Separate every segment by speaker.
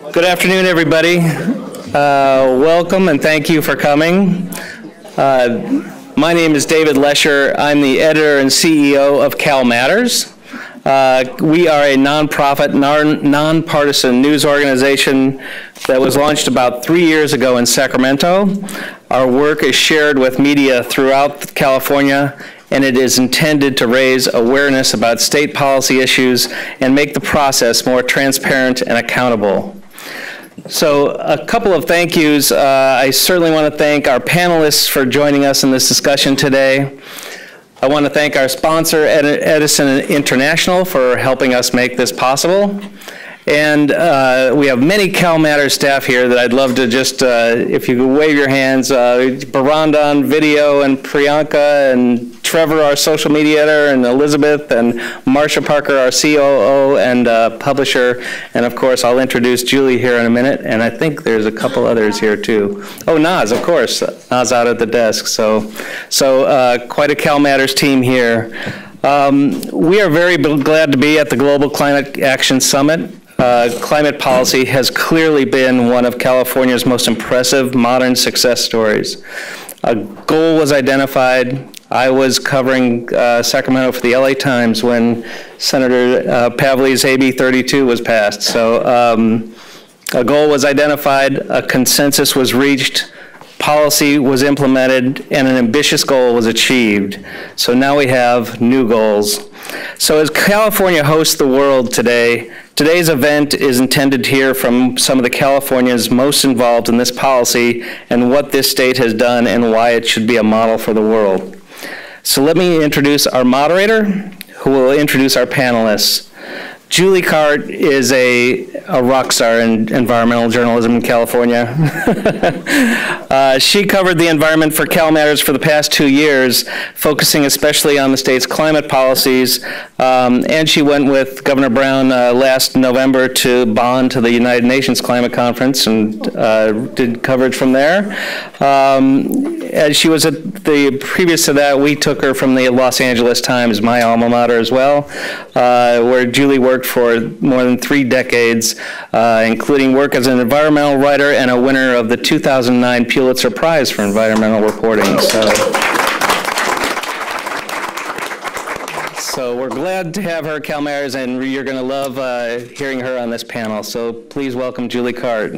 Speaker 1: Good afternoon, everybody. Uh, welcome and thank you for coming. Uh, my name is David Lesher. I'm the editor and CEO of Cal Matters. Uh, we are a nonprofit, nonpartisan news organization that was launched about three years ago in Sacramento. Our work is shared with media throughout California and it is intended to raise awareness about state policy issues and make the process more transparent and accountable. So a couple of thank yous. Uh, I certainly want to thank our panelists for joining us in this discussion today. I want to thank our sponsor, Edison International, for helping us make this possible. And uh, we have many Cal Matters staff here that I'd love to just, uh, if you could wave your hands, uh, Barandan Video and Priyanka and Trevor, our social media editor, and Elizabeth and Marsha Parker, our COO and uh, publisher. And of course, I'll introduce Julie here in a minute. And I think there's a couple others here too. Oh, Naz, of course. Naz out at the desk. So, so uh, quite a Cal Matters team here. Um, we are very glad to be at the Global Climate Action Summit. Uh, climate policy has clearly been one of California's most impressive modern success stories. A goal was identified. I was covering uh, Sacramento for the LA Times when Senator uh, Pavley's AB 32 was passed. So um, a goal was identified, a consensus was reached, policy was implemented, and an ambitious goal was achieved. So now we have new goals. So as California hosts the world today, today's event is intended to hear from some of the Californians most involved in this policy and what this state has done and why it should be a model for the world. So let me introduce our moderator, who will introduce our panelists. Julie Cart is a, a rock star in environmental journalism in California. uh, she covered the environment for Cal Matters for the past two years, focusing especially on the state's climate policies. Um, and she went with Governor Brown uh, last November to Bonn to the United Nations Climate Conference and uh, did coverage from there. Um, as she was at the previous to that, we took her from the Los Angeles Times, my alma mater as well, uh, where Julie worked worked for more than three decades, uh, including work as an environmental writer and a winner of the 2009 Pulitzer Prize for Environmental Reporting. So. So we're glad to have her, Cal Matters, and you're going to love uh, hearing her on this panel. So please welcome Julie Cart.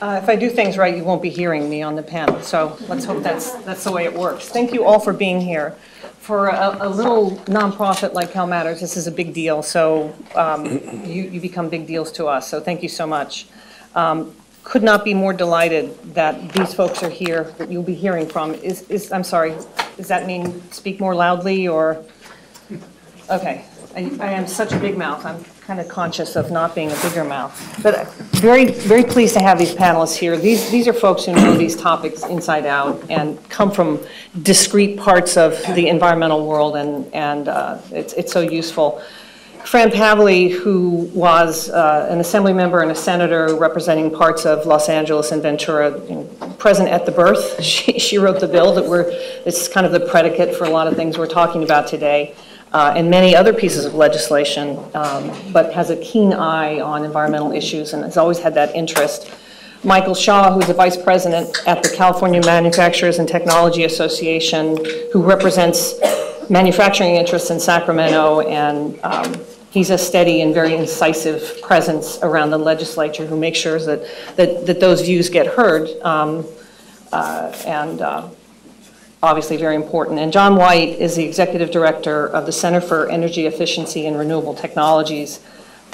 Speaker 2: Uh, if I do things right, you won't be hearing me on the panel. So let's hope that's, that's the way it works. Thank you all for being here for a, a little nonprofit like Cal Matters, this is a big deal. So um, you, you become big deals to us. So thank you so much. Um, could not be more delighted that these folks are here, that you'll be hearing from. Is, is I'm sorry, does that mean speak more loudly or? Okay, I, I am such a big mouth. I'm kind of conscious of not being a bigger mouth. But very, very pleased to have these panelists here. These, these are folks who know these topics inside out and come from discrete parts of the environmental world, and, and uh, it's, it's so useful. Fran Pavley, who was uh, an assembly member and a senator representing parts of Los Angeles and Ventura, you know, present at the birth, she, she wrote the bill that we're, it's kind of the predicate for a lot of things we're talking about today uh, and many other pieces of legislation, um, but has a keen eye on environmental issues and has always had that interest. Michael Shaw, who's the vice president at the California Manufacturers and Technology Association, who represents manufacturing interests in Sacramento, and um, he's a steady and very incisive presence around the legislature who makes sure that, that, that those views get heard. Um, uh, and uh, obviously very important. And John White is the executive director of the Center for Energy Efficiency and Renewable Technologies.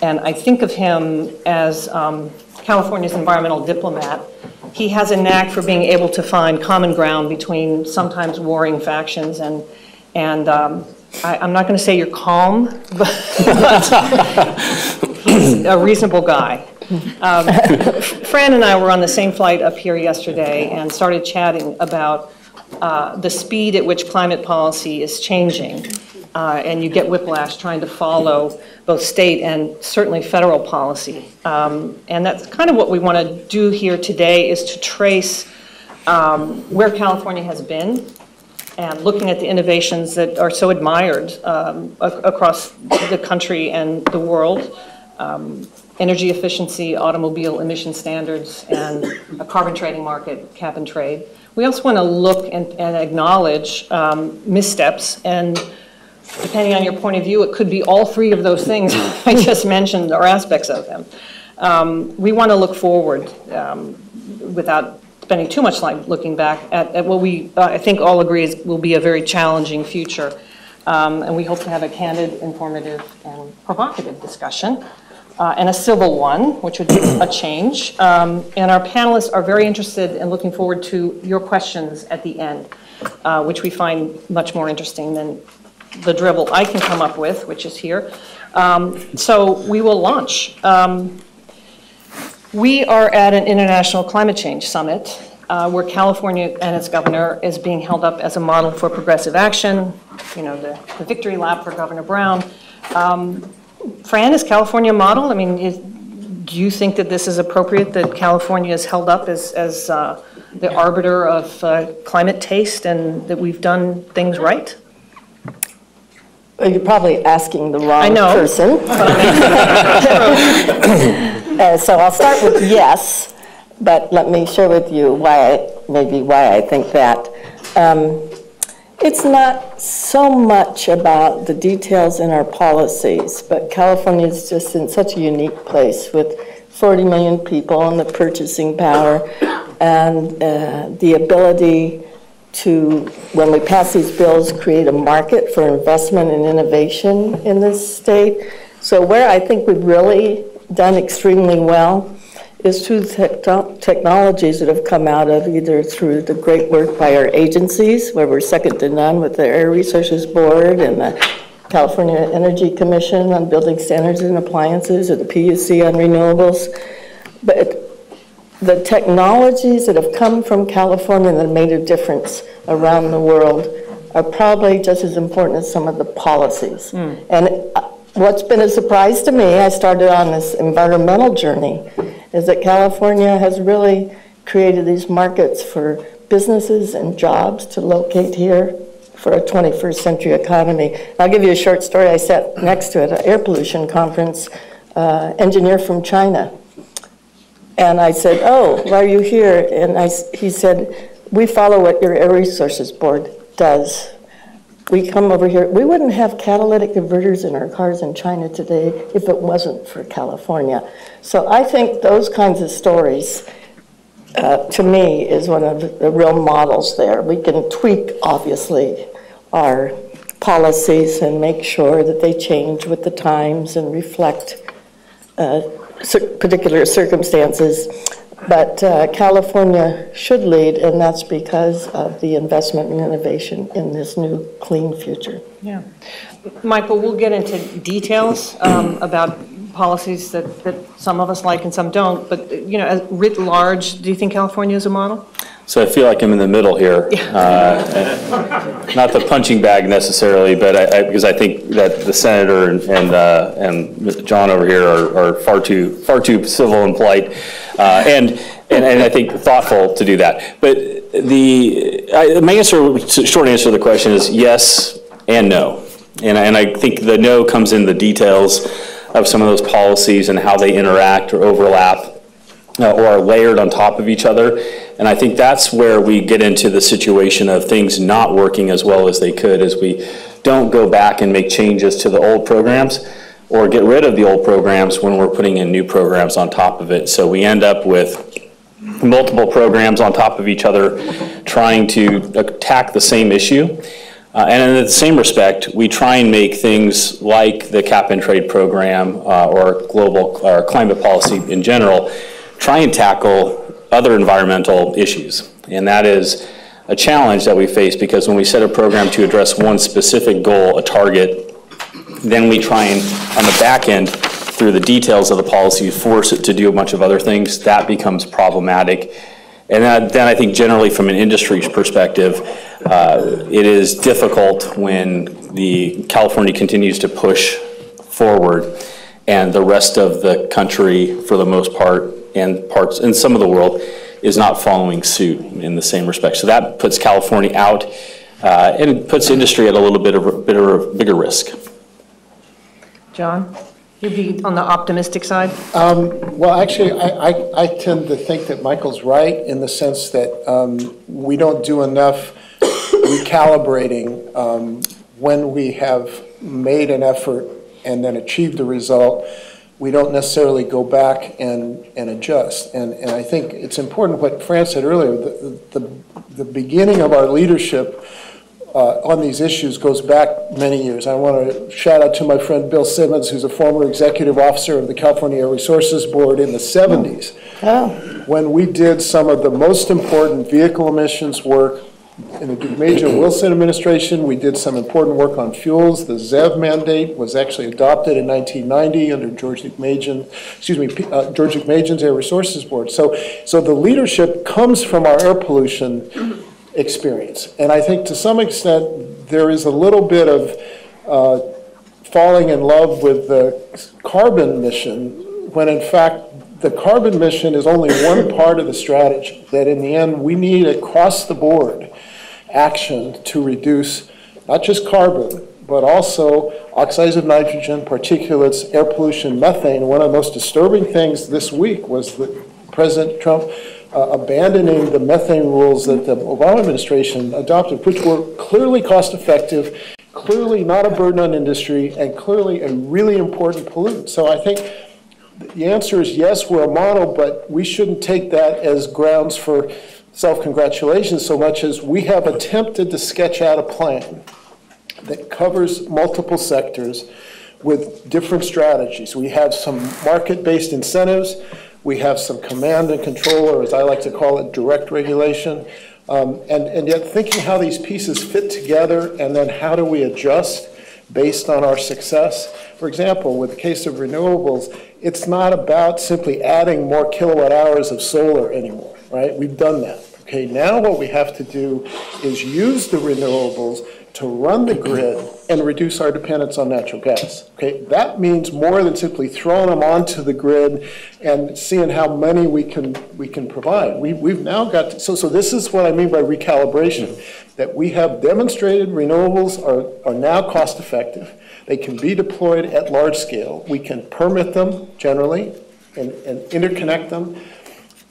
Speaker 2: And I think of him as um, California's environmental diplomat. He has a knack for being able to find common ground between sometimes warring factions. And, and um, I, am not going to say you're calm, but, but he's a reasonable guy. Um, Fran and I were on the same flight up here yesterday and started chatting about uh, the speed at which climate policy is changing. Uh, and you get whiplash trying to follow both state and certainly federal policy. Um, and that's kind of what we want to do here today is to trace um, where California has been and looking at the innovations that are so admired um, across the country and the world. Um, energy efficiency, automobile emission standards, and a carbon trading market, cap and trade. We also want to look and and acknowledge um, missteps, and depending on your point of view, it could be all three of those things I just mentioned, or aspects of them. Um, We want to look forward um, without spending too much time looking back at, at what we, uh, I think all agree is, will be a very challenging future. Um, And we hope to have a candid, informative, and provocative discussion, uh, and a civil one, which would be a change. Um, And our panelists are very interested and looking forward to your questions at the end, uh, which we find much more interesting than the dribble I can come up with, which is here. Um, So we will launch. Um, we are at an international climate change summit uh, where California and its governor is being held up as a model for progressive action, you know, the the victory lap for Governor Brown. Um, Fran, is California a model? I mean, is- do you think that this is appropriate, that California is held up as, as uh, the arbiter of uh, climate taste and that we've done things right?
Speaker 3: Well, You're probably asking the wrong
Speaker 2: I know.
Speaker 3: person. Uh, So I'll start with yes, but let me share with you why, I- maybe why I think that. Um, It's not so much about the details in our policies, but California is just in such a unique place with 40 million people and the purchasing power and uh, the ability to, when we pass these bills, create a market for investment and innovation in this state. So where I think we've really done extremely well is through tech- technologies that have come out of either through the great work by our agencies, where we're second to none with the Air Resources Board and the California Energy Commission on building standards and appliances, or the PUC on renewables. But the technologies that have come from California that made a difference around the world are probably just as important as some of the policies. And uh, what's been a surprise to me, I started on this environmental journey, is that California has really created these markets for businesses and jobs to locate here for a 21st century economy. I'll give you a short story. I sat next to it, an air pollution conference, uh, engineer from China. And I said, "Oh, why are you here?" And I he said, "We follow what your Air Resources Board does. We come over here. We wouldn't have catalytic converters in our cars in China today if it wasn't for California." So I think those kinds of stories, uh, to me, is one of the real models there. We can tweak, obviously, our policies and make sure that they change with the times and reflect cir- particular circumstances, but uh, California should lead, and that's because of the investment and innovation in this new clean future.
Speaker 2: Yeah. Michael, we'll get into details um, about policies that, that some of us like and some don't, but, you know, as writ large, do you think California is a model?
Speaker 4: So I feel like I'm in the middle here. Uh, Not the punching bag necessarily, but I, I- because I think that the senator and, and, uh, and John over here are, are far too, far too civil and polite, uh, and, and, and I think thoughtful to do that. But the, I- my answer, short answer to the question is yes and no. And, I- and I think the no comes in the details of some of those policies and how they interact or overlap uh, or are layered on top of each other. And I think that's where we get into the situation of things not working as well as they could, as we don't go back and make changes to the old programs or get rid of the old programs when we're putting in new programs on top of it. So we end up with multiple programs on top of each other, trying to attack the same issue. Uh, And in the same respect, we try and make things like the cap and trade program uh, or global, or climate policy in general, try and tackle other environmental issues. And that is a challenge that we face because when we set a program to address one specific goal, a target, then we try and, on the back end, through the details of the policy, force it to do a bunch of other things. That becomes problematic. And that- then I think generally from an industry's perspective, uh, it is difficult when the California continues to push forward and the rest of the country, for the most part, and parts, and some of the world, is not following suit in the same respect. So that puts California out uh, and puts industry at a little bit of, a bit of a bigger risk.
Speaker 2: John? You'd be on the optimistic side?
Speaker 5: Well, actually, I, I, I tend to think that Michael's right in the sense that um, we don't do enough recalibrating um, when we have made an effort and then achieved the result. We don't necessarily go back and, and adjust. And, and I think it's important what Fran said earlier, the, the, the beginning of our leadership uh, on these issues goes back many years. I want to shout out to my friend Bill Simmons, who's a former executive officer of the California Air Resources Board in the 70s, when we did some of the most important vehicle emissions work in the Major Wilson administration. We did some important work on fuels. The ZEV mandate was actually adopted in 1990 under George McMajan, excuse me, uh, George Deukmejian's Air Resources Board. So, so the leadership comes from our air pollution experience. And I think to some extent, there is a little bit of uh, falling in love with the carbon mission, when in fact, the carbon mission is only one part of the strategy. That in the end, we need across the board action to reduce not just carbon, but also oxides of nitrogen, particulates, air pollution, methane. One of the most disturbing things this week was that President Trump uh, abandoning the methane rules that the Obama administration adopted, which were clearly cost-effective, clearly not a burden on industry, and clearly a really important pollutant. So I think the answer is yes, we're a model, but we shouldn't take that as grounds for self-congratulation so much as we have attempted to sketch out a plan that covers multiple sectors with different strategies. We have some market-based incentives, we have some command and control, or as I like to call it, direct regulation, um, and, and yet thinking how these pieces fit together and then how do we adjust based on our success. For example, with the case of renewables, it's not about simply adding more kilowatt hours of solar anymore, right? We've done that. Okay, now what we have to do is use the renewables to run the grid and reduce our dependence on natural gas. Okay, that means more than simply throwing them onto the grid and seeing how many we can we can provide. We, we've now got to, so so this is what I mean by recalibration. That we have demonstrated renewables are, are now cost effective. They can be deployed at large scale. We can permit them generally and, and interconnect them.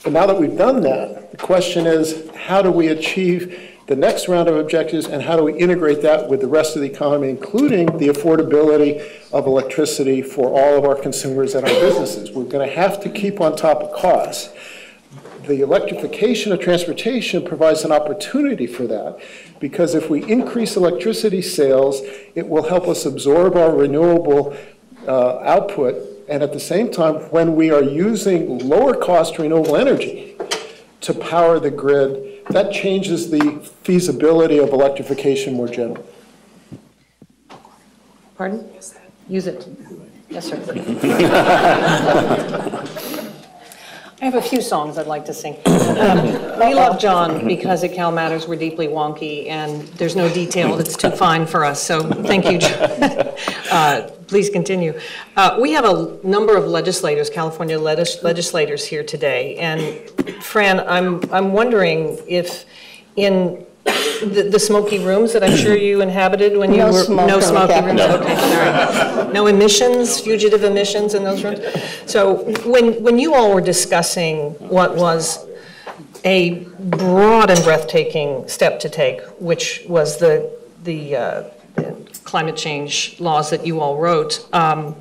Speaker 5: But now that we've done that, the question is, how do we achieve the next round of objectives and how do we integrate that with the rest of the economy, including the affordability of electricity for all of our consumers and our businesses? We're going to have to keep on top of costs. The electrification of transportation provides an opportunity for that because if we increase electricity sales, it will help us absorb our renewable uh, output and at the same time, when we are using lower cost renewable energy to power the grid, that changes the feasibility of electrification more generally.
Speaker 2: Pardon? Use it. Yes, sir. I have a few songs I'd like to sing. Um, We love John because at Cal Matters, we're deeply wonky, and there's no detail that's too fine for us, so thank you, John. Uh, Please continue. Uh, We have a number of legislators, California legis- legislators here today, and Fran, I'm, I'm wondering if in the the smoky rooms that I'm sure you inhabited when you
Speaker 3: No
Speaker 2: were...
Speaker 3: smoke
Speaker 2: No
Speaker 3: on the
Speaker 2: smoky rooms,
Speaker 3: Capitol.
Speaker 2: okay, sorry. No emissions, fugitive emissions in those rooms? So when, when you all were discussing what was a broad and breathtaking step to take, which was the, the uh, climate change laws that you all wrote, um,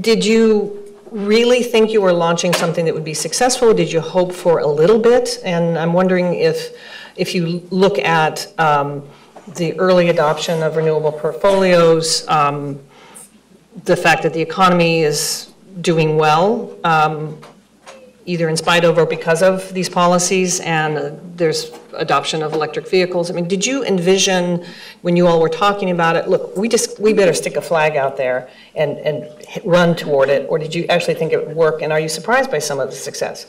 Speaker 2: did you really think you were launching something that would be successful? Did you hope for a little bit? And I'm wondering if, if you look at um, the early adoption of renewable portfolios, um, the fact that the economy is doing well, um, either in spite of or because of these policies, and uh, there's adoption of electric vehicles. I mean, did you envision, when you all were talking about it, look, we just, we better stick a flag out there and, and run toward it, or did you actually think it would work, and are you surprised by some of the success?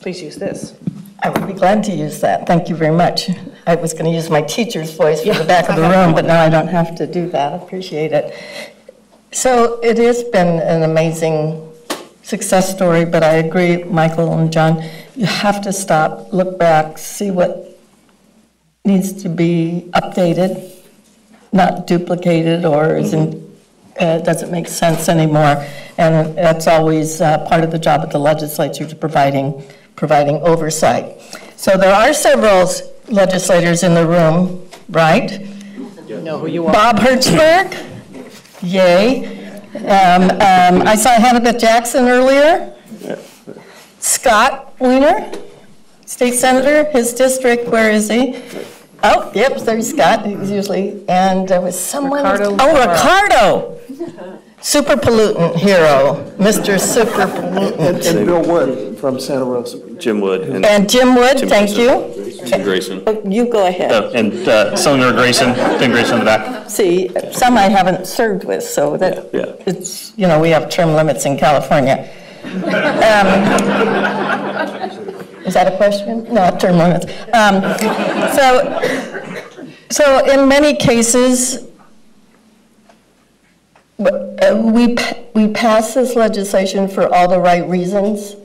Speaker 2: Please use this.
Speaker 3: I would be glad to use that. Thank you very much. I was going to use my teacher's voice for the back of the room, but now I don't have to do that. I appreciate it. So it has been an amazing success story, but I agree, Michael and John, you have to stop, look back, see what needs to be updated, not duplicated or isn't uh, doesn't make sense anymore. And that's always uh, part of the job of the legislature to providing, providing oversight. So there are several legislators in the room, right?
Speaker 2: Know who you are.
Speaker 3: Bob Hertzberg, yay. Um, um, I saw Hannah-Beth Jackson earlier. Scott Wiener, state senator, his district, where is he? Oh, yep, there's Scott, he's usually, and there was someone.
Speaker 2: Ricardo
Speaker 3: Oh, Ricardo, super pollutant hero, Mr. Super Pollutant.
Speaker 5: And Bill Wood from Santa Rosa.
Speaker 4: Jim Wood and
Speaker 3: And Jim Wood,
Speaker 4: Jim
Speaker 3: thank you.
Speaker 4: Jim Grayson.
Speaker 3: Oh, You go ahead.
Speaker 4: Oh, And uh, Senator Grayson, Tim Grayson in the back.
Speaker 3: See, some I haven't served with, so that,
Speaker 4: Yeah, yeah.
Speaker 3: it's, you know, we have term limits in California. Um, Is that a question? No, term limits. Um, So, so in many cases, w- we, pa- we pass this legislation for all the right reasons.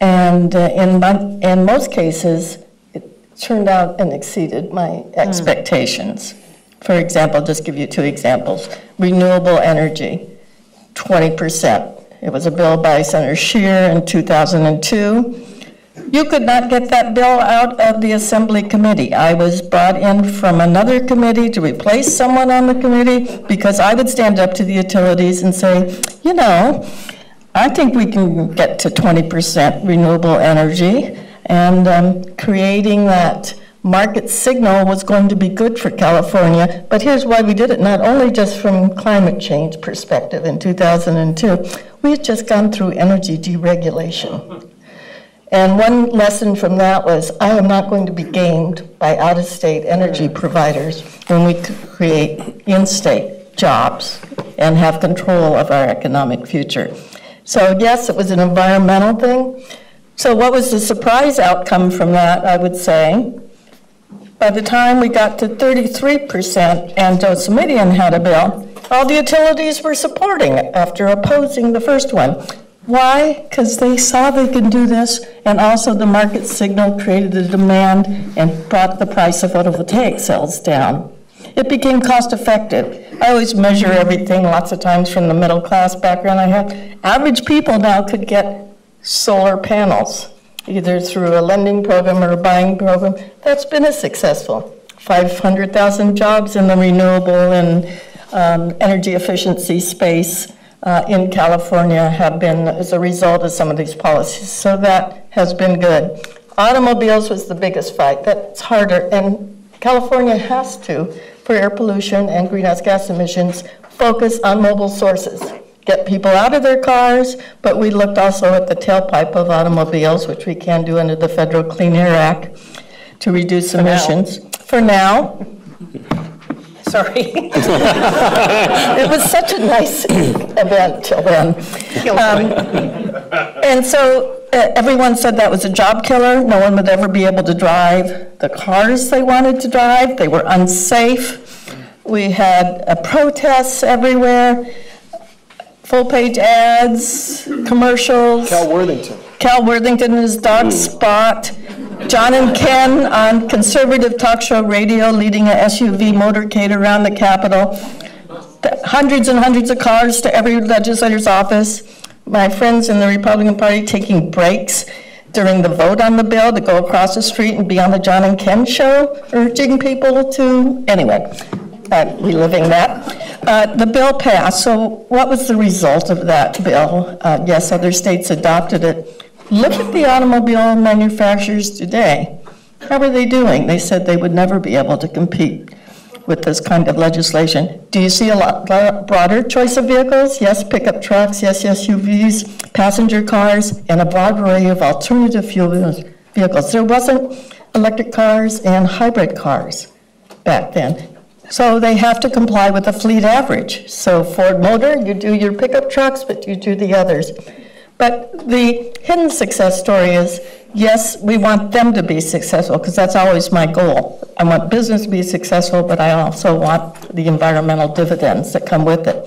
Speaker 3: And uh, in, mon- in most cases, it turned out and exceeded my expectations. For example, I'll just give you two examples. Renewable energy, 20%. It was a bill by Senator Sher in 2002. You could not get that bill out of the Assembly Committee. I was brought in from another committee to replace someone on the committee because I would stand up to the utilities and say, you know, I think we can get to 20% renewable energy, and um, creating that market signal was going to be good for California. But here's why we did it, not only just from climate change perspective in 2002, we had just gone through energy deregulation. And one lesson from that was, I am not going to be gamed by out-of-state energy providers when we create in-state jobs and have control of our economic future. So yes, it was an environmental thing. So what was the surprise outcome from that, I would say? By the time we got to 33% and Joe Simitian had a bill, all the utilities were supporting it after opposing the first one. Why? Because they saw they could do this, and also the market signal created a demand and brought the price of photovoltaic cells down. It became cost effective. I always measure everything lots of times from the middle class background I have. Average people now could get solar panels, either through a lending program or a buying program. That's been a successful. 500,000 jobs in the renewable and um, energy efficiency space uh, in California have been as a result of some of these policies. So that has been good. Automobiles was the biggest fight. That's harder, and California has to, for air pollution and greenhouse gas emissions, focus on mobile sources. Get people out of their cars, but we looked also at the tailpipe of automobiles, which we can do under the Federal Clean Air Act, to reduce emissions. For now, sorry. It was such a nice event till then. Um, And so uh, everyone said that was a job killer. No one would ever be able to drive the cars they wanted to drive. They were unsafe. We had uh, protests everywhere, full-page ads, commercials.
Speaker 5: Cal Worthington.
Speaker 3: Cal Worthington is dog spot. John and Ken on conservative talk show radio leading a SUV motorcade around the Capitol. Hundreds and hundreds of cars to every legislator's office. My friends in the Republican Party taking breaks during the vote on the bill to go across the street and be on the John and Ken show, urging people to, anyway, uh, reliving that. Uh, The bill passed, so what was the result of that bill? Uh, Yes, other states adopted it. Look at the automobile manufacturers today. How are they doing? They said they would never be able to compete with this kind of legislation. Do you see a lot broader choice of vehicles? Yes, pickup trucks, yes, yes, SUVs, passenger cars, and a broad array of alternative fuel vehicles. There wasn't electric cars and hybrid cars back then. So they have to comply with the fleet average. So Ford Motor, you do your pickup trucks, but you do the others. But the hidden success story is, yes, we want them to be successful, because that's always my goal. I want business to be successful, but I also want the environmental dividends that come with it.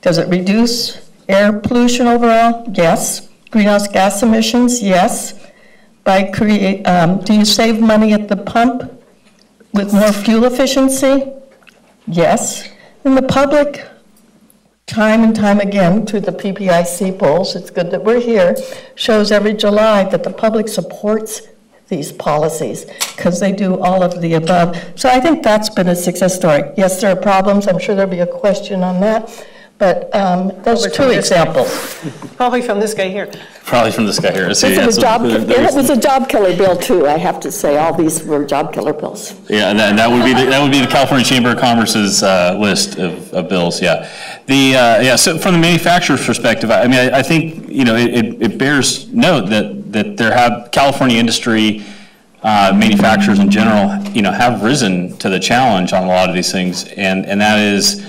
Speaker 3: Does it reduce air pollution overall? Yes. Greenhouse gas emissions? Yes. By create, um, do you save money at the pump with more fuel efficiency? Yes. And the public time and time again through the PPIC polls, it's good that we're here, shows every July that the public supports these policies because they do all of the above. So I think that's been a success story. Yes, there are problems. I'm sure there'll be a question on that. But um, those
Speaker 2: Probably
Speaker 3: two
Speaker 2: from this guy.
Speaker 3: examples.
Speaker 2: Probably from this guy here.
Speaker 4: Probably from this guy here. So,
Speaker 3: This
Speaker 4: yeah,
Speaker 3: was a
Speaker 4: so
Speaker 3: job,
Speaker 4: there-
Speaker 3: and
Speaker 4: there's-
Speaker 3: it was a job killer bill too, I have to say. All these were job killer bills.
Speaker 4: Yeah, and that, and that would be, the- that would be the California Chamber of Commerce's uh, list of, of bills, yeah. The, uh, yeah, so from the manufacturer's perspective, I I mean, I I think, you know, it- it, it bears note that, that there have, California industry, uh, manufacturers in general, you know, have risen to the challenge on a lot of these things, and, and that is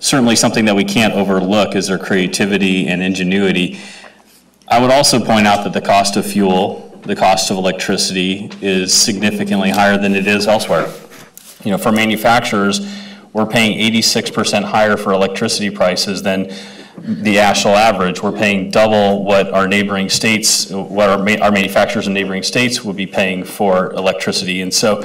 Speaker 4: certainly something that we can't overlook, is their creativity and ingenuity. I would also point out that the cost of fuel, the cost of electricity is significantly higher than it is elsewhere. You know, for manufacturers, we're paying 86% higher for electricity prices than the national average. We're paying double what our neighboring states, what our, ma- our manufacturers in neighboring states would be paying for electricity. And so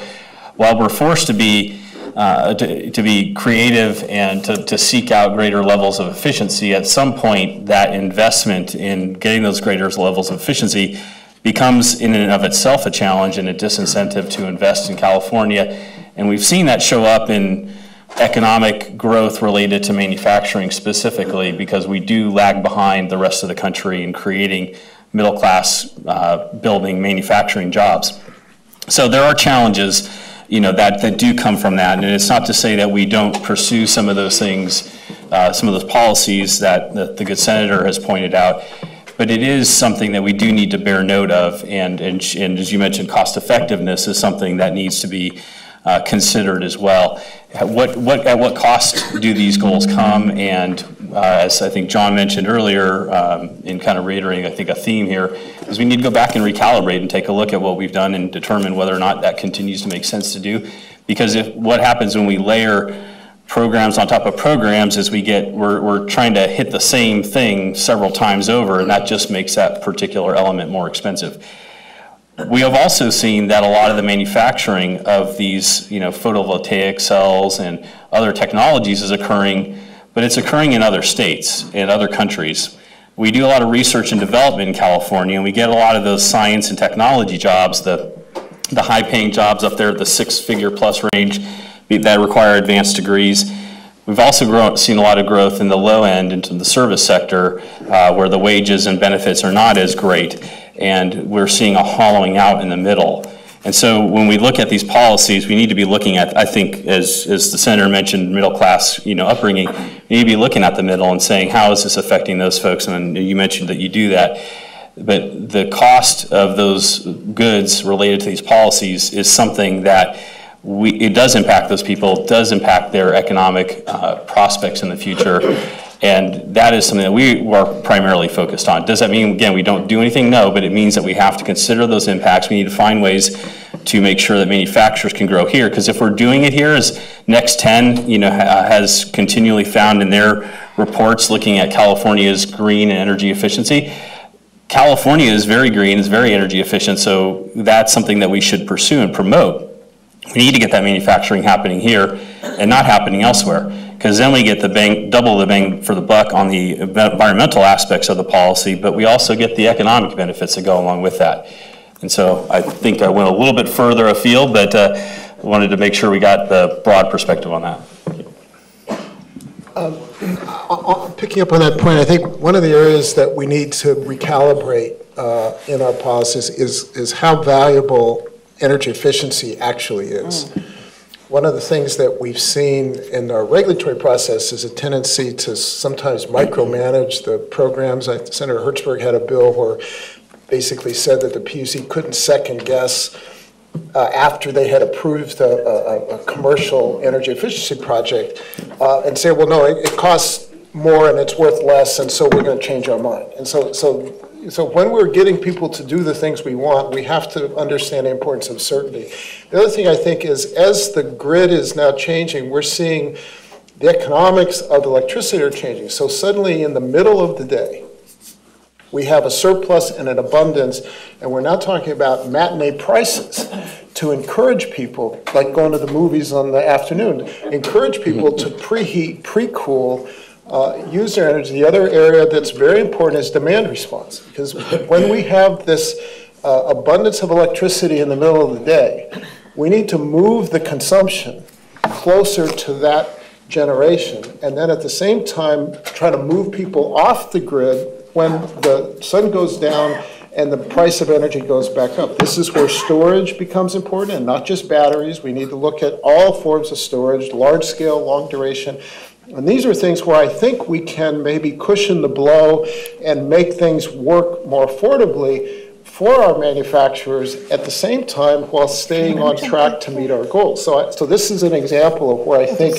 Speaker 4: while we're forced to be, uh, to to be creative and to to seek out greater levels of efficiency, at some point, that investment in getting those greater levels of efficiency becomes in and of itself a challenge and a disincentive to invest in California. And we've seen that show up in economic growth related to manufacturing specifically, because we do lag behind the rest of the country in creating middle-class uh, building manufacturing jobs. So there are challenges, you know, that, that do come from that. And it's not to say that we don't pursue some of those things, uh, some of those policies that, the good senator has pointed out. But it is something that we do need to bear note of. And, and, and as you mentioned, cost effectiveness is something that needs to be uh, considered as well. What, what, at what cost do these goals come? And uh, as I think John mentioned earlier, um, in kind of reiterating, I think, a theme here, is we need to go back and recalibrate and take a look at what we've done and determine whether or not that continues to make sense to do. Because if, what happens when we layer programs on top of programs is we get, we're, we're trying to hit the same thing several times over, and that just makes that particular element more expensive. We have also seen that a lot of the manufacturing of these, you know, photovoltaic cells and other technologies is occurring, but it's occurring in other states, in other countries. We do a lot of research and development in California, and we get a lot of those science and technology jobs, the, the high-paying jobs up there the six-figure plus range that require advanced degrees. We've also grown, seen a lot of growth in the low end into the service sector, uh, where the wages and benefits are not as great, and we're seeing a hollowing out in the middle. And so when we look at these policies, we need to be looking at, I think, as, as the senator mentioned, middle-class, you know, upbringing, we need to be looking at the middle and saying, how is this affecting those folks? And you mentioned that you do that. But the cost of those goods related to these policies is something that we, it does impact those people, does impact their economic uh, prospects in the future. And that is something that we are primarily focused on. Does that mean, again, we don't do anything? No, but it means that we have to consider those impacts. We need to find ways to make sure that manufacturers can grow here. Because if we're doing it here, as Next 10, you know, ha- has continually found in their reports looking at California's green and energy efficiency, California is very green, is very energy efficient, so that's something that we should pursue and promote. We need to get that manufacturing happening here and not happening elsewhere, because then we get the bang, double the bang for the buck on the environmental aspects of the policy, but we also get the economic benefits that go along with that. And so I think I went a little bit further afield, but uh, wanted to make sure we got the broad perspective on that.
Speaker 5: Uh, Picking up on that point, I think one of the areas that we need to recalibrate uh, in our policies is, is how valuable energy efficiency actually is. One of the things that we've seen in our regulatory process is a tendency to sometimes micromanage the programs. I- Senator Hertzberg had a bill where basically said that the PUC couldn't second-guess uh, after they had approved a, a, a commercial energy efficiency project, uh, and say, well, no, it, it costs more and it's worth less, and so we're gonna change our mind. And so, so, so when we're getting people to do the things we want, we have to understand the importance of certainty. The other thing I think is, as the grid is now changing, we're seeing the economics of electricity are changing. So suddenly, in the middle of the day, we have a surplus and an abundance, and we're now talking about matinee prices to encourage people, like going to the movies on the afternoon, encourage people to preheat, pre-cool uh, use their energy. The other area that's very important is demand response, because when we have this uh, abundance of electricity in the middle of the day, we need to move the consumption closer to that generation, and then at the same time, try to move people off the grid when the sun goes down and the price of energy goes back up. This is where storage becomes important, and not just batteries. We need to look at all forms of storage, large scale, long duration. And these are things where I think we can maybe cushion the blow and make things work more affordably for our manufacturers at the same time while staying on track to meet our goals. So, I, so this is an example of where I think,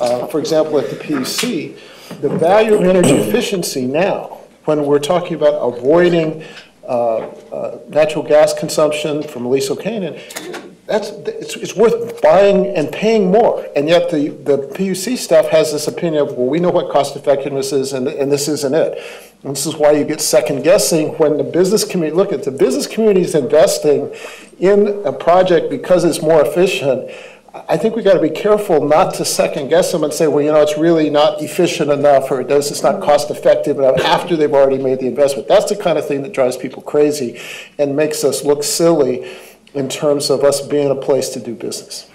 Speaker 5: uh, for example, at the PUC, the value of energy efficiency now, when we're talking about avoiding uh, uh, natural gas consumption from Aliso Canyon, that's, it's, it's worth buying and paying more. And yet the, the PUC stuff has this opinion of, well, we know what cost effectiveness is and, and this isn't it. And this is why you get second guessing when the business community, look at the business community is investing in a project because it's more efficient. I think we got to be careful not to second guess them and say, well, you know, it's really not efficient enough or it does, it's not cost effective enough after they've already made the investment. That's the kind of thing that drives people crazy and makes us look silly in terms of us being a place to do business.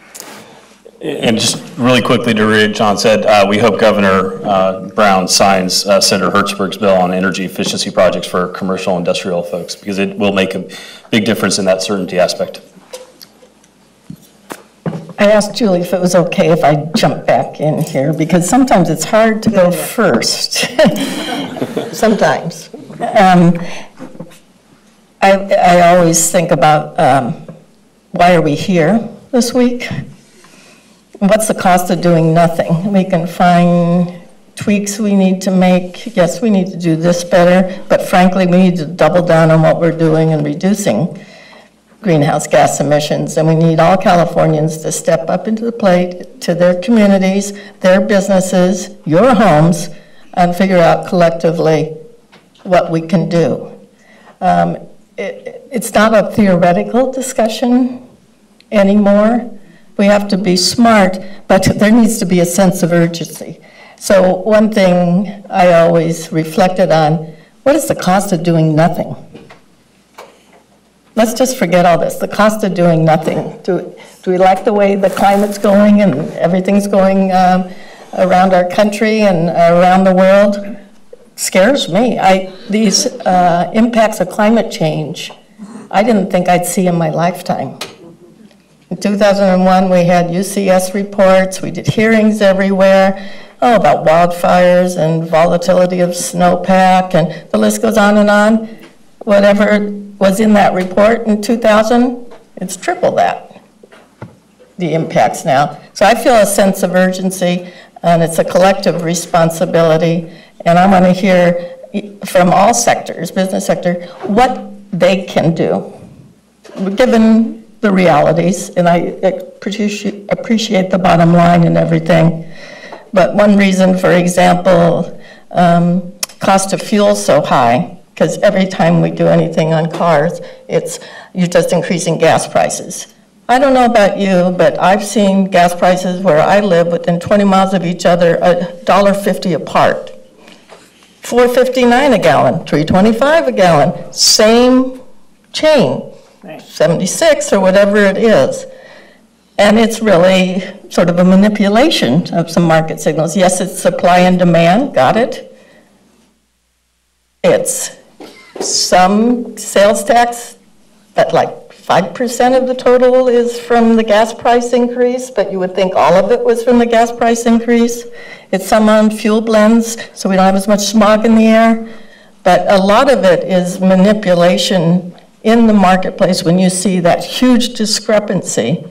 Speaker 4: And just really quickly to read, John said, uh, we hope Governor uh, Brown signs uh, Senator Hertzberg's bill on energy efficiency projects for commercial industrial folks because it will make a big difference in that certainty aspect.
Speaker 3: I asked Julie if it was okay if I jump back in here, because sometimes it's hard to go first. Sometimes. Um, I, I always think about, um, why are we here this week? What's the cost of doing nothing? We can find tweaks we need to make. Yes, we need to do this better, but frankly, we need to double down on what we're doing and reducing greenhouse gas emissions, and we need all Californians to step up into the plate to their communities, their businesses, your homes, and figure out collectively what we can do. Um, it, it's not a theoretical discussion anymore. We have to be smart, but there needs to be a sense of urgency. So one thing I always reflected on, what is the cost of doing nothing? let's just forget all this. The cost of doing nothing. Do, do we like the way the climate's going and everything's going um, around our country and around the world? Scares me. I, these uh, impacts of climate change, I didn't think I'd see in my lifetime. In 2001, we had UCS reports, we did hearings everywhere, oh, about wildfires and volatility of snowpack, and the list goes on and on. Whatever was in that report in 2000, it's triple that, the impacts now. So I feel a sense of urgency, and it's a collective responsibility, and I want to hear from all sectors, business sector, what they can do, given the realities, and I appreciate, the bottom line and everything. But one reason, for example, um, cost of fuel so high, because every time we do anything on cars, it's, you're just increasing gas prices. I don't know about you, but I've seen gas prices where I live within 20 miles of each other, $1.50 apart. 4.59 a gallon, 3.25 a gallon, same chain, 76 or whatever it is. And it's really sort of a manipulation of some market signals. Yes, it's supply and demand, got it. It's some sales tax, that like 5% of the total is from the gas price increase, but you would think all of it was from the gas price increase. It's some on fuel blends, so we don't have as much smog in the air. But a lot of it is manipulation in the marketplace when you see that huge discrepancy.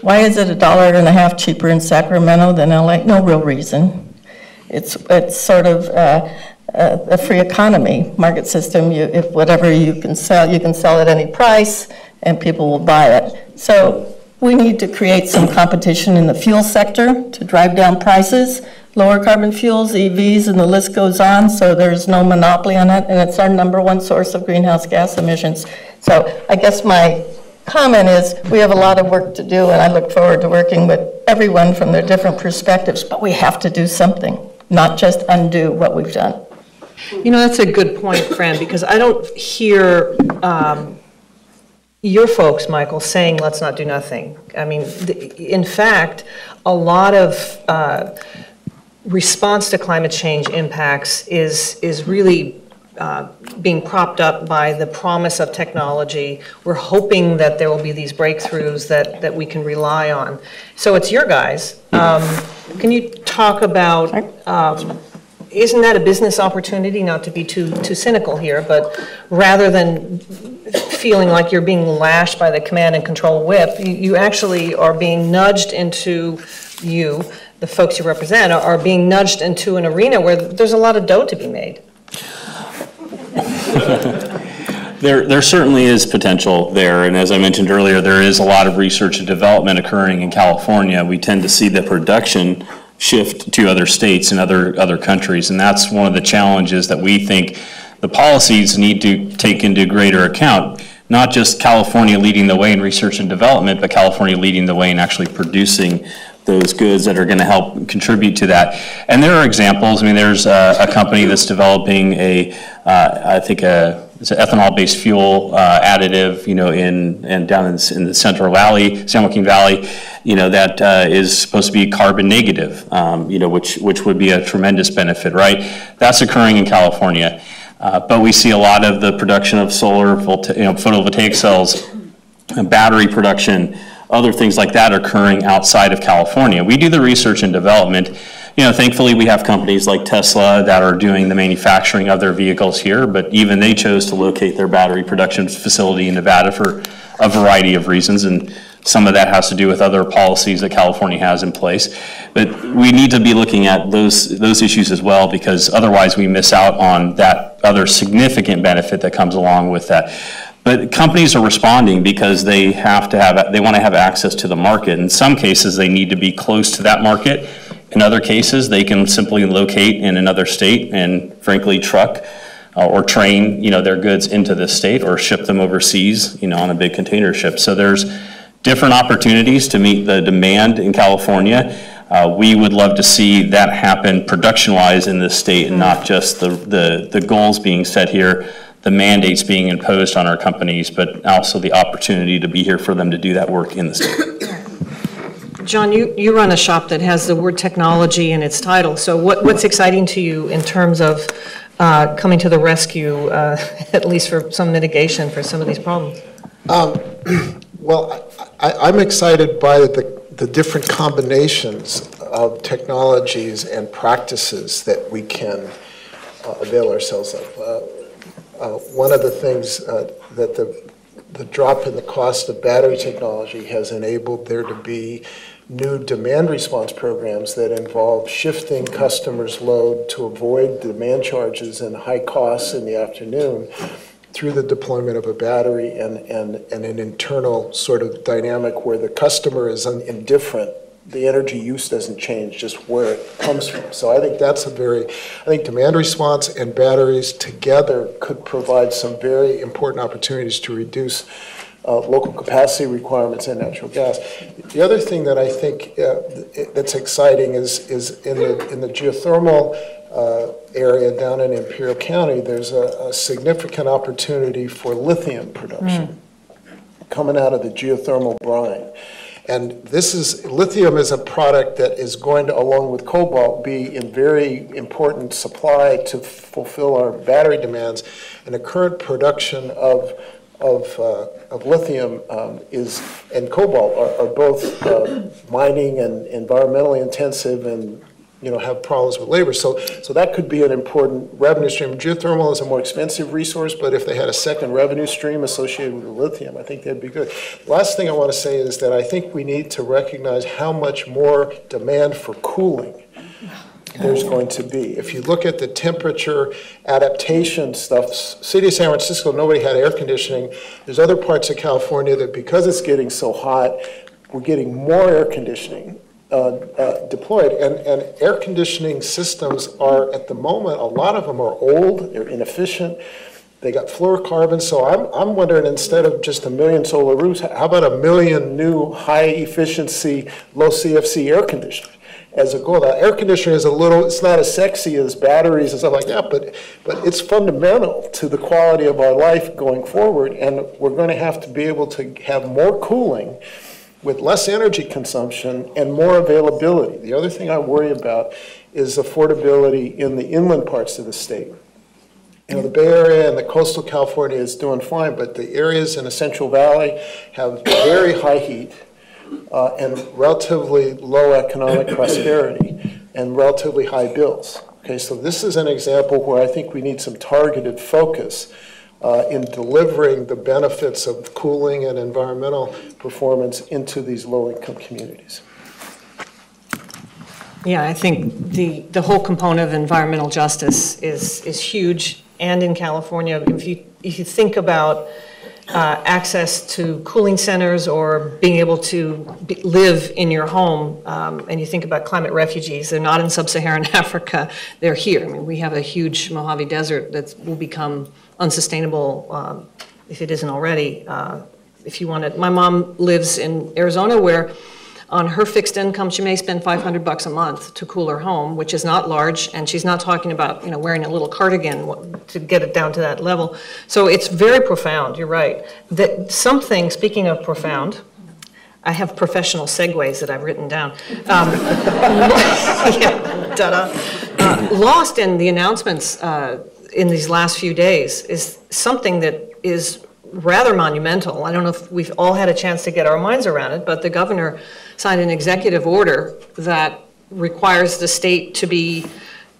Speaker 3: Why is it a dollar and a half cheaper in Sacramento than LA? No real reason. It's, it's sort of uh, a, a free economy market system. You, if whatever you can sell, you can sell at any price, and people will buy it. So we need to create some competition in the fuel sector to drive down prices, lower carbon fuels, EVs, and the list goes on. So there's no monopoly on it, and it's our number one source of greenhouse gas emissions. So I guess my comment is we have a lot of work to do, and I look forward to working with everyone from their different perspectives, but we have to do something not just undo what we've done.
Speaker 2: You know, that's a good point, Fran, because I don't hear um, your folks, Michael, saying, let's not do nothing. I mean, th- in fact, a lot of uh, response to climate change impacts is, is really uh, being propped up by the promise of technology. We're hoping that there will be these breakthroughs that, that we can rely on. So it's your guys. Um, Can you talk about, um, isn't that a business opportunity, not to be too, too cynical here, but rather than feeling like you're being lashed by the command and control whip, you, you actually are being nudged into, you, the folks you represent, are- are being nudged into an arena where there's a lot of dough to be made.
Speaker 4: There, there certainly is potential there, and as I mentioned earlier, there is a lot of research and development occurring in California. We tend to see the production shift to other states and other, other countries, and that's one of the challenges that we think the policies need to take into greater account. Not just California leading the way in research and development, but California leading the way in actually producing those goods that are going to help contribute to that. And there are examples, I mean, there's a, a company that's developing a, uh, I think a, it's an ethanol-based fuel uh, additive, you know, in, and down in, in the Central Valley, San Joaquin Valley, you know, that uh, is supposed to be carbon negative, um, you know, which, which would be a tremendous benefit, right? That's occurring in California. Uh, But we see a lot of the production of solar, volta- you know, photovoltaic cells, battery production, other things like that occurring outside of California. We do the research and development. You know, thankfully, we have companies like Tesla that are doing the manufacturing of their vehicles here, but even they chose to locate their battery production facility in Nevada for a variety of reasons, and some of that has to do with other policies that California has in place. But we need to be looking at those, those issues as well, because otherwise we miss out on that other significant benefit that comes along with that. But companies are responding because they have to have, they want to have access to the market. In some cases, they need to be close to that market. In other cases, they can simply locate in another state and frankly, truck uh, or train, you know, their goods into this state or ship them overseas, you know, on a big container ship. So there's different opportunities to meet the demand in California. Uh, We would love to see that happen production-wise in this state and not just the, the, the goals being set here, the mandates being imposed on our companies, but also the opportunity to be here for them to do that work in the state.
Speaker 2: John, you, you run a shop that has the word technology in its title, so what, what's exciting to you in terms of uh, coming to the rescue, uh, at least for some mitigation for some of these problems?
Speaker 5: Well, I, I'm excited by the, the different combinations of technologies and practices that we can uh, avail ourselves of. Uh, uh, One of the things uh, that the, the drop in the cost of battery technology has enabled there to be new demand response programs that involve shifting customers' load to avoid demand charges and high costs in the afternoon through the deployment of a battery and, and, and an internal sort of dynamic where the customer is indifferent. The energy use doesn't change, just where it comes from. So I think that's a very, I think demand response and batteries together could provide some very important opportunities to reduce uh, local capacity requirements and natural gas. The other thing that I think uh, that's exciting is, is in the, in the geothermal uh, area down in Imperial County, there's a, a significant opportunity for lithium production coming out of the geothermal brine. And this is, lithium is a product that is going to, along with cobalt, be in very important supply to fulfill our battery demands. And the current production of, of, uh, of lithium um, is, and cobalt are, are both uh, mining and environmentally intensive and you know, have problems with labor. So, so that could be an important revenue stream. Geothermal is a more expensive resource, but if they had a second revenue stream associated with lithium, I think that'd be good. Last thing I want to say is that I think we need to recognize how much more demand for cooling there's going to be. If you look at the temperature adaptation stuff, city of San Francisco, nobody had air conditioning. There's other parts of California that because it's getting so hot, we're getting more air conditioning uh, uh, deployed. And, and air conditioning systems are, at the moment, a lot of them are old, they're inefficient, they got fluorocarbon. So I'm, I'm wondering, instead of just a million solar roofs, how about a million new high-efficiency, low CFC air conditioners? As a goal. Now, air conditioning is a little, it's not as sexy as batteries and stuff like that, but, but it's fundamental to the quality of our life going forward, and we're going to have to be able to have more cooling with less energy consumption and more availability. The other thing I worry about is affordability in the inland parts of the state. You know, the Bay Area and the coastal California is doing fine, but the areas in the Central Valley have very high heat uh, and relatively low economic prosperity and relatively high bills. Okay, so this is an example where I think we need some targeted focus uh, in delivering the benefits of cooling and environmental performance into these low-income communities.
Speaker 2: Yeah, I think the, the whole component of environmental justice is, is huge. And in California, if you, if you think about uh, access to cooling centers or being able to be, live in your home, um, and you think about climate refugees, they're not in sub-Saharan Africa, they're here. I mean, we have a huge Mojave Desert that will become unsustainable um, if it isn't already. Uh, if you want to, my mom lives in Arizona where on her fixed income, she may spend 500 bucks a month to cool her home, which is not large, and she's not talking about, you know, wearing a little cardigan to get it down to that level. So it's very profound, you're right. That something, speaking of profound, I have professional segues that I've written down. Um, yeah. Uh, lost in the announcements uh, in these last few days is something that is rather monumental. I don't know if we've all had a chance to get our minds around it, but the governor signed an executive order that requires the state to be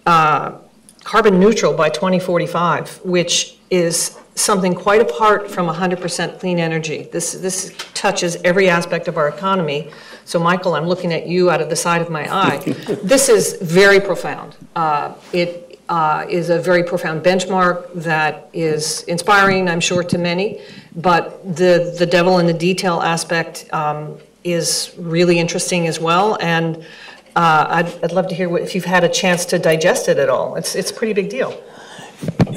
Speaker 2: uh, carbon neutral by 2045, which is something quite apart from 100% clean energy. This, this touches every aspect of our economy. So Michael, I'm looking at you out of the side of my eye. this is very profound. Uh, it uh, is a very profound benchmark that is inspiring, I'm sure, to many. But the, the devil in the detail aspect um, is really interesting as well. And uh, I'd, I'd love to hear what, if you've had a chance to digest it at all. It's, it's a pretty big deal.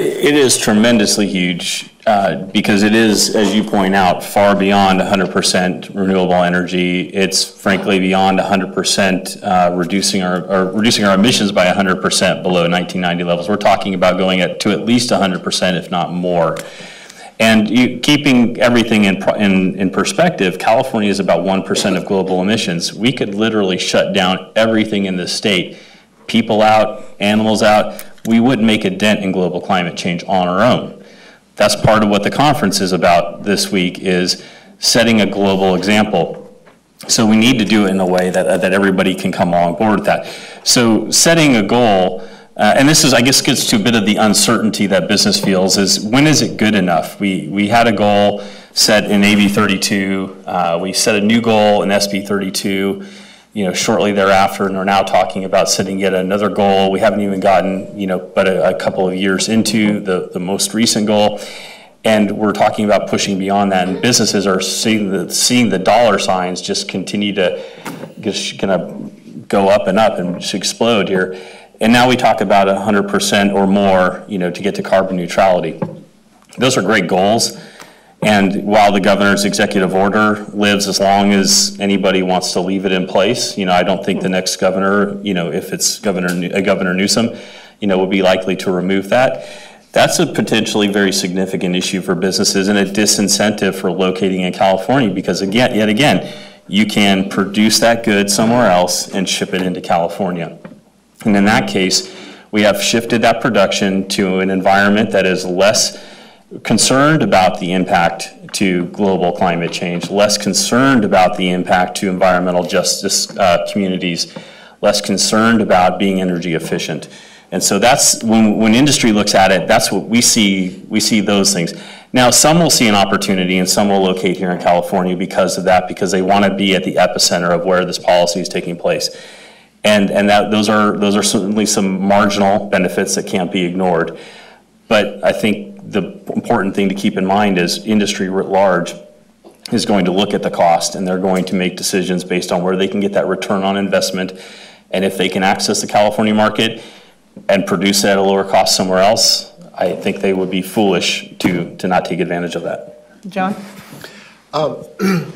Speaker 4: It is tremendously huge uh, because it is, as you point out, far beyond 100% renewable energy. It's frankly beyond 100% uh, reducing our or reducing our emissions by 100% below 1990 levels. We're talking about going at, to at least 100%, if not more. And you, keeping everything in, in, in perspective, California is about 1% of global emissions. We could literally shut down everything in this state, people out, animals out we wouldn't make a dent in global climate change on our own. That's part of what the conference is about this week is setting a global example. So we need to do it in a way that, that everybody can come on board with that. So setting a goal, uh, and this is, I guess, gets to a bit of the uncertainty that business feels is when is it good enough? We, we had a goal set in AB 32. Uh, we set a new goal in SB 32 you know, shortly thereafter, and are now talking about setting yet another goal. We haven't even gotten, you know, but a, a couple of years into the, the most recent goal. And we're talking about pushing beyond that, and businesses are seeing the, seeing the dollar signs just continue to just kind of go up and up and just explode here. And now we talk about 100% or more, you know, to get to carbon neutrality. Those are great goals. And while the governor's executive order lives as long as anybody wants to leave it in place, you know, I don't think the next governor, you know, if it's Governor, uh, Governor Newsom, you know, would be likely to remove that. That's a potentially very significant issue for businesses and a disincentive for locating in California because again, yet again, you can produce that good somewhere else and ship it into California. And in that case, we have shifted that production to an environment that is less concerned about the impact to global climate change, less concerned about the impact to environmental justice uh, communities, less concerned about being energy efficient. And so that's when, when industry looks at it, that's what we see, we see those things. Now, some will see an opportunity and some will locate here in California because of that, because they want to be at the epicenter of where this policy is taking place. And, and that, those, are, those are certainly some marginal benefits that can't be ignored. But I think the important thing to keep in mind is industry writ large is going to look at the cost and they're going to make decisions based on where they can get that return on investment. And if they can access the California market and produce it at a lower cost somewhere else, I think they would be foolish to, to not take advantage of that.
Speaker 2: John?
Speaker 5: Um,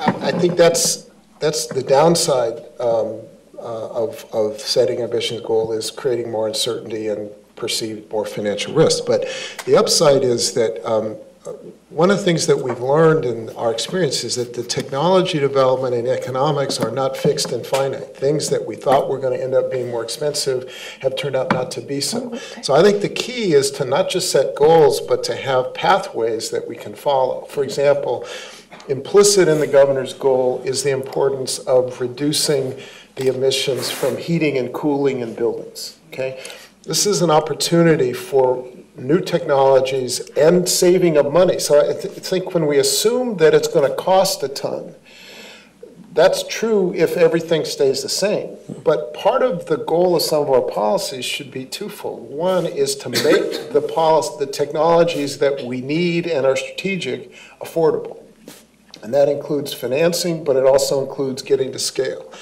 Speaker 5: I think that's, that's the downside um, uh, of, of setting ambitious goal is creating more uncertainty and perceived more financial risk. But the upside is that um, one of the things that we've learned in our experience is that the technology development and economics are not fixed and finite. Things that we thought were going to end up being more expensive have turned out not to be so. So I think the key is to not just set goals, but to have pathways that we can follow. For example, implicit in the governor's goal is the importance of reducing the emissions from heating and cooling in buildings, okay? This is an opportunity for new technologies and saving of money. So I th- think when we assume that it's going to cost a ton, that's true if everything stays the same. But part of the goal of some of our policies should be twofold. One is to make the policy, the technologies that we need and are strategic affordable. And that includes financing, but it also includes getting to scale.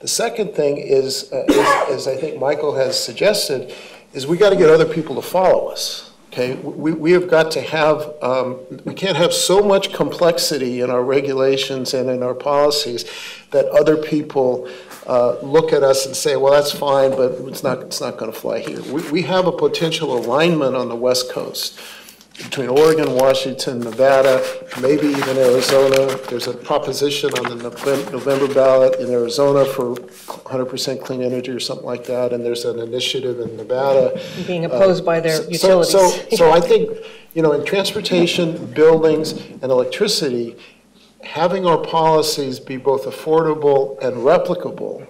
Speaker 5: The second thing is, uh, is, as I think Michael has suggested, is we got to get other people to follow us. Okay, we, we have got to have, um, we can't have so much complexity in our regulations and in our policies that other people uh, look at us and say, well, that's fine, but it's not, it's not going to fly here. We, we have a potential alignment on the West Coast between Oregon, Washington, Nevada, maybe even Arizona. There's a proposition on the November ballot in Arizona for 100% clean energy or something like that, and there's an initiative in Nevada.
Speaker 2: Being opposed by their
Speaker 5: Uh, So- So,
Speaker 2: utilities.
Speaker 5: so I think, you know, in transportation, buildings, and electricity, having our policies be both affordable and replicable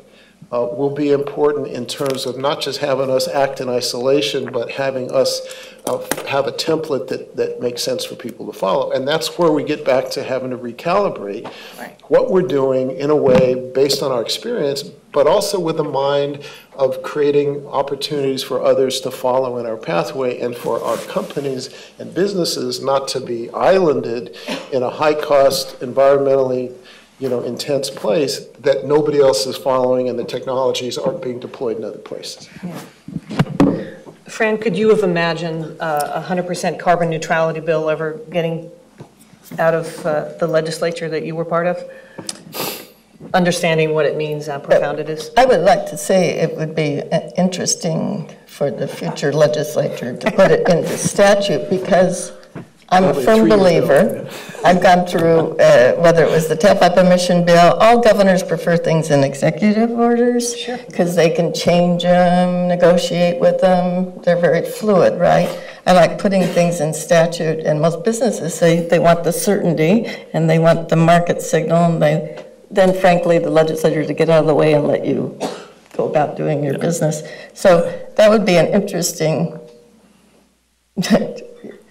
Speaker 5: uh, will be important in terms of not just having us act in isolation, but having us uh, have a template that, that makes sense for people to follow. And that's where we get back to having to recalibrate what we're doing in a way based on our experience, but also with a mind of creating opportunities for others to follow in our pathway and for our companies and businesses not to be islanded in a high-cost, environmentally, you know, intense place that nobody else is following and the technologies aren't being deployed in other places.
Speaker 2: Fran, could you have imagined uh, a 100% carbon neutrality bill ever getting out of uh, the legislature that you were part of? Understanding what it means, how profound it is?
Speaker 3: I would like to say it would be uh, interesting for the future legislature to put it into statute because I'm a
Speaker 5: Probably
Speaker 3: firm believer. I've gone through, uh, whether it was the tailpipe emission bill, all governors prefer things in executive orders. Sure. Because they can change them, negotiate with them, they're very fluid, right? I like putting things in statute, and most businesses say they want the certainty and they want the market signal, and they, then frankly, the legislature to get out of the way and let you go about doing your business. So that would be an interesting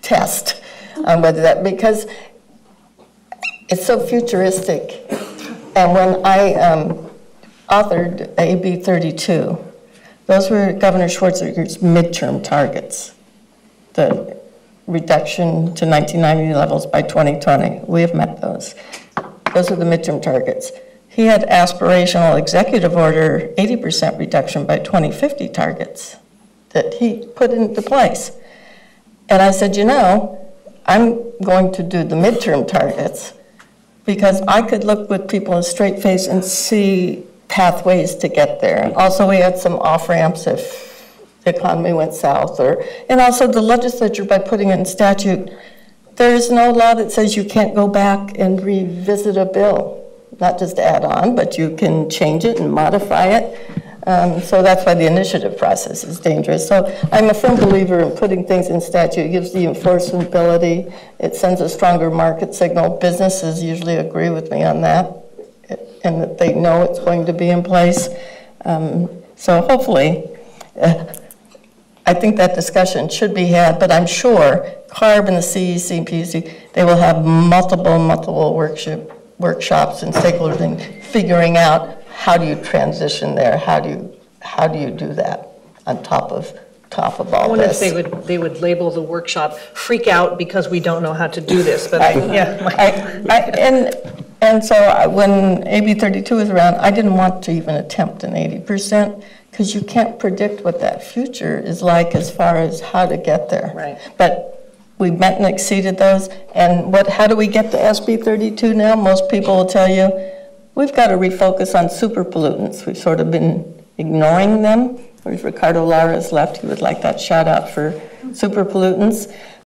Speaker 3: test on whether that, because it's so futuristic. And when I um, authored AB 32, those were Governor Schwarzenegger's midterm targets. The reduction to 1990 levels by 2020. We have met those. Those are the midterm targets. He had aspirational executive order 80% reduction by 2050 targets that he put into place. And I said, you know, I'm going to do the midterm targets because I could look with people in a straight face and see pathways to get there. Also, we had some off-ramps if the economy went south or, and also the legislature by putting it in statute, there is no law that says you can't go back and revisit a bill, not just add on, but you can change it and modify it. Um, So that's why the initiative process is dangerous. So I'm a firm believer in putting things in statute. It gives the enforceability. It sends a stronger market signal. Businesses usually agree with me on that, and that they know it's going to be in place. Um, So hopefully, uh, I think that discussion should be had, but I'm sure CARB and the CEC and PUC, they will have multiple, multiple workshop, workshops and stakeholders figuring out how do you transition there? How do you, how do you do that on top of, top of all I
Speaker 2: wonder if they would, they would label the workshop, freak out because we don't know how to do this, but,
Speaker 3: I-
Speaker 2: yeah.
Speaker 3: I, I, and, and so uh, when AB 32 was around, I didn't want to even attempt an 80%, because you can't predict what that future is like as far as how to get there.
Speaker 2: Right.
Speaker 3: But we met and exceeded those, and what, how do we get to SB 32 now? Most people will tell you, we've got to refocus on super pollutants. We've sort of been ignoring them. Whereas Ricardo Lara has left, he would like that shout out for super pollutants.